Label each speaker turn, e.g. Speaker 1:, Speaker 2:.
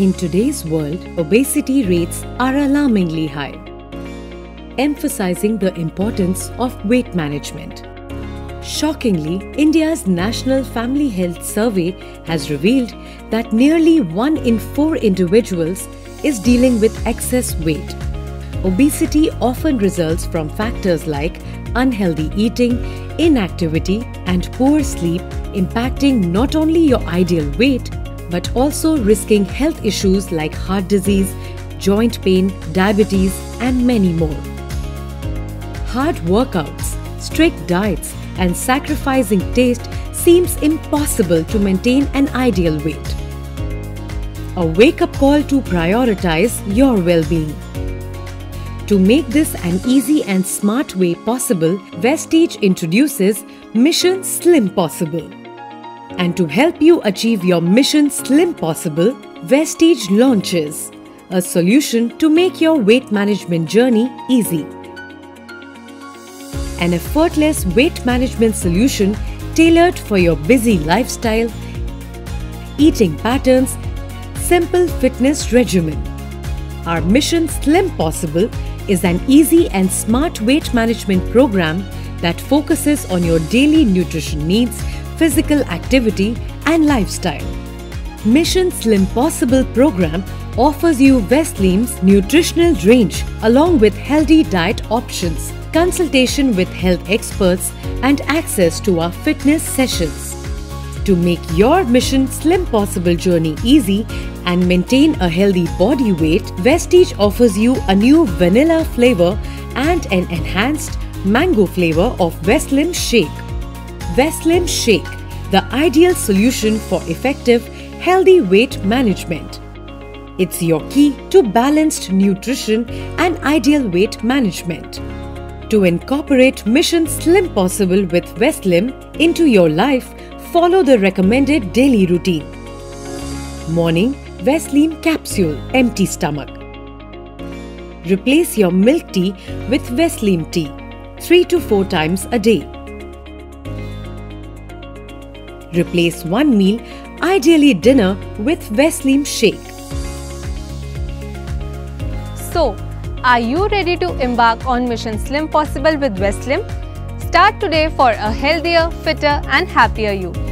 Speaker 1: In today's world, obesity rates are alarmingly high, emphasizing the importance of weight management. Shockingly, India's National Family Health Survey has revealed that nearly 1 in 4 individuals is dealing with excess weight. Obesity often results from factors like unhealthy eating, inactivity, and poor sleep, impacting not only your ideal weight but also risking health issues like heart disease, joint pain, diabetes, and many more. Hard workouts, strict diets, and sacrificing taste seems impossible to maintain an ideal weight. A wake up call to prioritize your well being. To make this an easy and smart way possible, Vestige introduces Mission Slim Possible. And to help you achieve your Mission Slim Possible, Vestige launches a solution to make your weight management journey easy. An effortless weight management solution tailored for your busy lifestyle, eating patterns, simple fitness regimen. Our Mission Slim Possible is an easy and smart weight management program that focuses on your daily nutrition needs, physical activity, and lifestyle. Mission Slim Possible program offers you Veslim's nutritional range along with healthy diet options, consultation with health experts, and access to our fitness sessions. To make your Mission Slim Possible journey easy and maintain a healthy body weight, Vestige offers you a new vanilla flavor and an enhanced mango flavor of Veslim Shake. Veslim Shake, the ideal solution for effective, healthy weight management. It's your key to balanced nutrition and ideal weight management. To incorporate Mission Slim Possible with Veslim into your life, follow the recommended daily routine. Morning Veslim capsule, empty stomach. Replace your milk tea with Veslim tea 3 to 4 times a day. Replace one meal, ideally dinner, with Veslim shake.
Speaker 2: So, are you ready to embark on Mission Slim Possible with Veslim? Start today for a healthier, fitter and happier you.